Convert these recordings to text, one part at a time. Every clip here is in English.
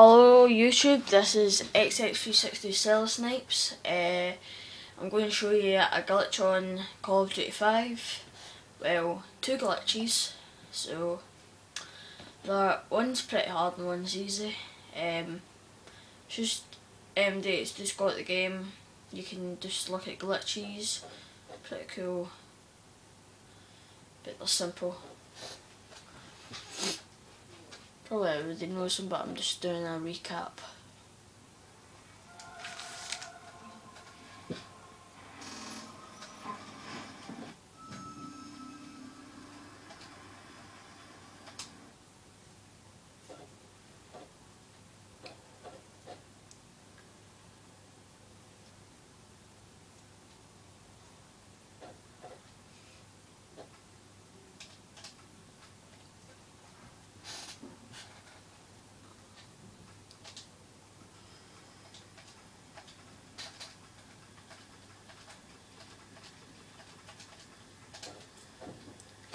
Hello YouTube, this is XX360 Cellar Snipes. Uh, I'm going to show you a glitch on Call of Duty 5. Well, two glitches. So, the one's pretty hard and one's easy. Um, just MD, it's just got the game. You can just look at glitches. Pretty cool. But they're simple. Probably knows them, but I'm just doing a recap.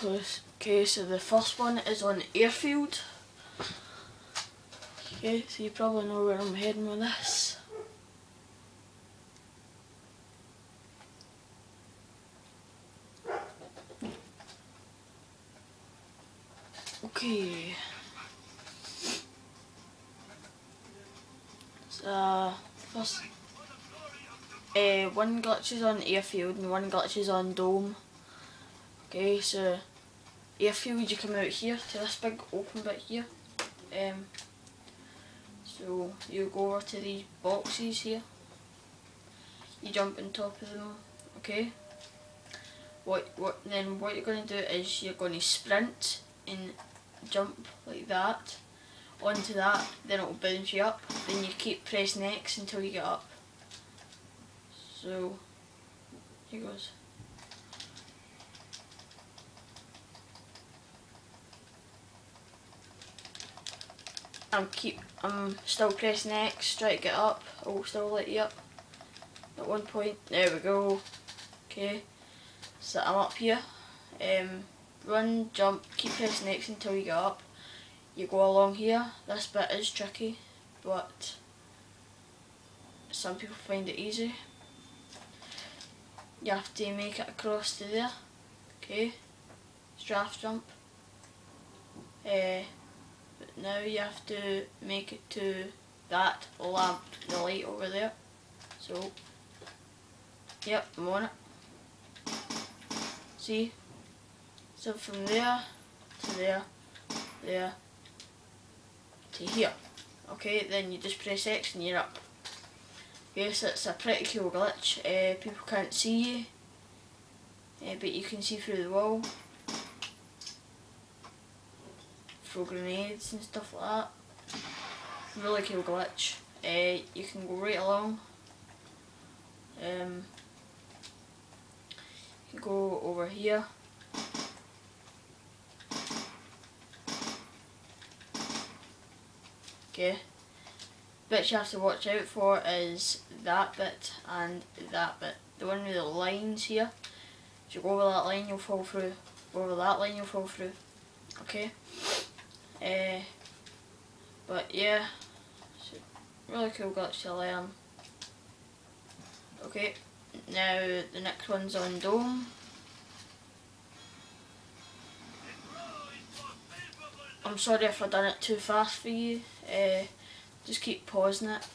Okay, so the first one is on airfield. Okay, so you probably know where I'm heading with this. Okay. So, first, uh, one glitch is on airfield and one glitch is on dome. Okay, so airfield you come out here to this big open bit here. Um, so you go over to these boxes here. You jump on top of them, okay? What what then what you're gonna do is you're gonna sprint and jump like that onto that, then it'll bounce you up. Then you keep pressing X until you get up. So here goes. I'm keep I'm still pressing X, try to get up, I will still let you up at one point. There we go. Okay. So I'm up here. Um run, jump, keep pressing X until you get up. You go along here. This bit is tricky, but some people find it easy. You have to make it across to there. Okay. Strafe jump. Uh, now you have to make it to that lamp, the light over there. So, yep, I'm on it. See? So from there to there, there, to here. Okay, then you just press X and you're up. Yes, it's a pretty cool glitch. Uh, people can't see you, uh, but you can see through the wall. Throw grenades and stuff like that. Really cool glitch. Uh, you can go right along. Um, you can go over here. Okay. Bits you have to watch out for is that bit and that bit. The one with the lines here. If you go over that line you'll fall through. Over that line you'll fall through. Okay. Uh, but yeah, really cool glitch to learn. Okay, now the next one's on Dome. I'm sorry if I've done it too fast for you, uh, just keep pausing it.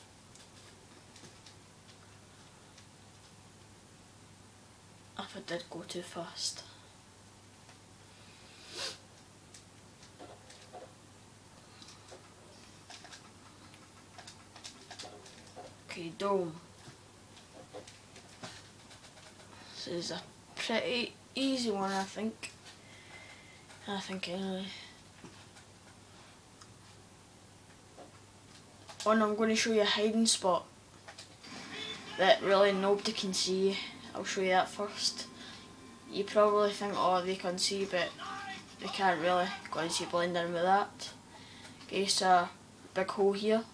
If I did go too fast. Okay, dome. This is a pretty easy one, I think. I think anyway. Oh, one I'm going to show you a hiding spot that really nobody can see. I'll show you that first. You probably think, oh, they can see, but they can't really. Go and see blend in with that. Okay, so a big hole here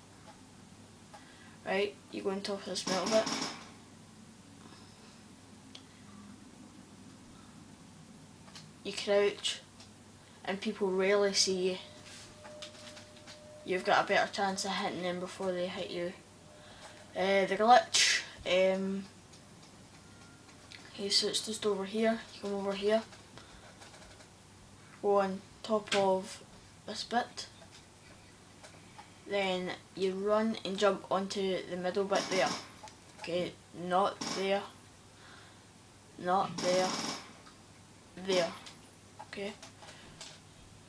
right, you go on top of this metal bit. You crouch and people rarely see you. you've got a better chance of hitting them before they hit you. Uh, the glitch, um, okay, so it's just over here, you come over here, go on top of this bit, then you run and jump onto the middle bit there, okay, not there, not there, there, okay,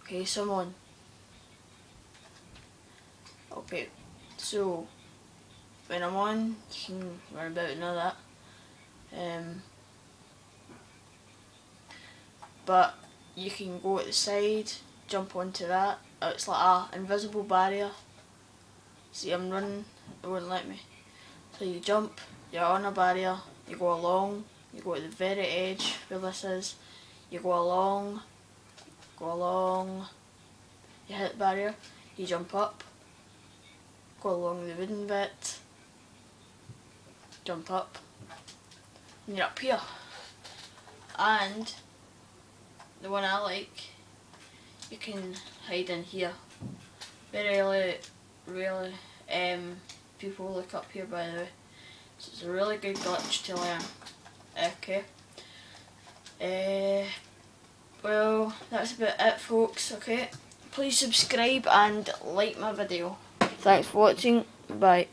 okay, someone. Okay, so when I'm on, you can about and all that. Um, but you can go at the side, jump onto that. Oh, it's like a invisible barrier. See, I'm running, it wouldn't let me. So you jump, you're on a barrier, you go along, you go to the very edge where this is, you go along, go along, you hit the barrier, you jump up, go along the wooden bit, jump up, and you're up here. And the one I like, you can hide in here. Very rarely, really, um, people look up here by the way. So it's a really good glitch to learn. Okay. Uh, well, that's about it folks, okay? Please subscribe and like my video. Thanks for watching. Bye.